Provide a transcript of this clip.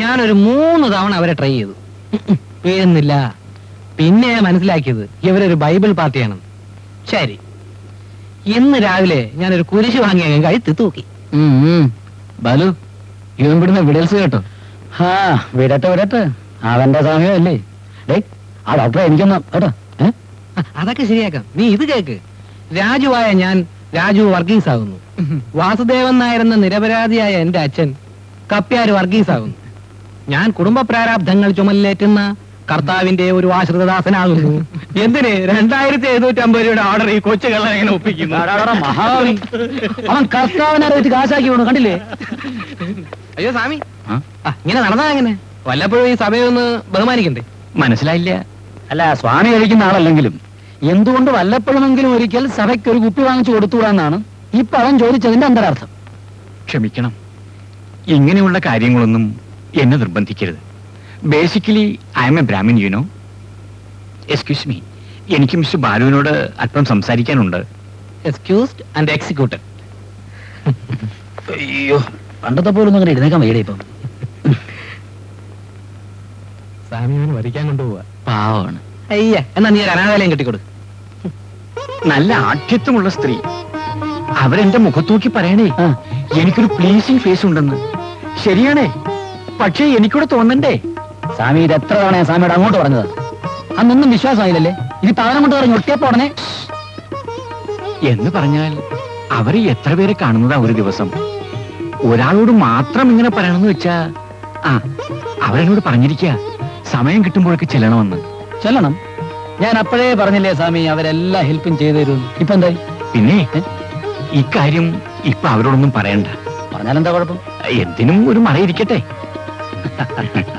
ഞാനൊരു മൂന്ന് തവണ അവരെ ട്രൈ ചെയ്തു. വീഴുന്നില്ല പിന്നെ മനസ്സിലാക്കിയത് ഇവരൊരു ബൈബിൾ പാർട്ടിയാണ്. ശരി. ഇന്ന് രാവിലെ ഞാനൊരു കുരിശ് വാങ്ങിയ കഴുത്തി തൂക്കി. ബാലു ഇവൻ വിടുന്ന വിടൽസ് കേട്ടോ. ആ വിടട്ടെ വിടട്ടെ. അവന്റെ സമയമല്ലേ. ഡേ ആ ഡോക്ടറെ എനിക്കൊന്ന് കേട്ടോ. അതൊക്കെ ശരിയാക്കാം. നീ ഇത് കേക്ക്. രാജുവായ ഞാൻ രാജു വർഗീസ് ആകുന്നു വാസുദേവൻ നായരെന്ന നിരപരാധിയായ എന്റെ അച്ഛൻ കപ്പ്യാർ വർഗീസ് ആകുന്നു ഞാൻ കുടുംബ പ്രാരാബ്ധങ്ങൾ ചുമലിലേറ്റുന്ന കർത്താവിന്റെ ഒരു ആശ്രിതദാസനാകുന്നു. എന്തിന്? രണ്ടായിരത്തി എഴുന്നൂറ്റി അമ്പത് രൂപയുടെ ഓർഡർ ഈ കൊച്ചുകളെ എങ്ങനെ ഒപ്പിക്കുന്നു മഹാകവി അവൻ കർത്താവിനെ വെച്ച് കാശാക്കി വീണു കണ്ടില്ലേ? അയ്യോ സ്വാമി. ഇങ്ങനെ നടന്നാ എങ്ങനെ? വല്ലപ്പോഴും ഈ സഭയെ ഒന്ന് ബഹുമാനിക്കണ്ടേ? മനസ്സിലായില്ല. അല്ല സ്വാമി കഴിക്കുന്ന ആളല്ലെങ്കിലും എന്തുകൊണ്ട് വല്ലപ്പോഴുമെങ്കിലും ഒരിക്കൽ സഭയ്ക്ക് ഒരു കുപ്പി വാങ്ങിച്ചു കൊടുത്തുകൂടാന്നാണ് ഇപ്പൊ അവൻ ചോദിച്ചതിന്റെ അന്തരാർത്ഥം. ക്ഷമിക്കണം. ഇങ്ങനെയുള്ള കാര്യങ്ങളൊന്നും എന്നെ നിർബന്ധിക്കരുത്. Basically I am a Brahmin you know excuse me എനിക്ക് മിസ്റ്റർ ബാലുവിനോട് അല്പം സംസാരിക്കാനുണ്ട്. എക്സ്ക്യൂസ്ഡ് ആൻഡ് എക്സിക്യൂട്ടഡ് അയ്യോ പണ്ടത്തെ പോലൊന്നും അങ്ങനെ എഴുന്നേക്കാൻ വയ്യടേ ഇപ്പം. വരിക്കാൻ കൊണ്ടുപോവാ. പാവമാണ്. അയ്യ എന്നാ നീ ഒരു അനാഥാലയം കെട്ടിക്കൊടു. നല്ല ആഠ്യത്വമുള്ള സ്ത്രീ. അവരെന്റെ മുഖത്തോക്കി പറയണേ. എനിക്കൊരു പ്ലീസിംഗ് ഫേസ് ഉണ്ടെന്ന്. ശരിയാണേ? പക്ഷേ എനിക്കൂടെ തോന്നണ്ടേ? സ്വാമി ഇത് എത്ര തവണ ഞാൻ സ്വാമിയോട് അങ്ങോട്ട് പറഞ്ഞത്? അന്നൊന്നും വിശ്വാസമായില്ലല്ലേ? ഇനി താഴെ അങ്ങോട്ട് പറഞ്ഞു ഒട്ടിയപ്പോ ഉടനെ എന്ന് പറഞ്ഞാൽ അവർ എത്ര പേരെ കാണുന്നതാ ഒരു ദിവസം. ഒരാളോട് മാത്രം ഇങ്ങനെ പറയണമെന്ന് വെച്ചാ ആ അവരെന്നോട് പറഞ്ഞിരിക്കുക. സമയം കിട്ടുമ്പോഴൊക്കെ ചെല്ലണമെന്ന്. ചെല്ലണം. ഞാൻ അപ്പോഴേ പറഞ്ഞില്ലേ സ്വാമി അവരെല്ലാം ഹെൽപ്പും ചെയ്തു തരും. ഇപ്പൊ എന്തായി? പിന്നെ ഇക്കാര്യം ഇപ്പൊ അവരോടൊന്നും പറയണ്ട. പറഞ്ഞാലെന്താ കുഴപ്പം? എന്തിനും ഒരു മറയിരിക്കട്ടെ. ha ha ha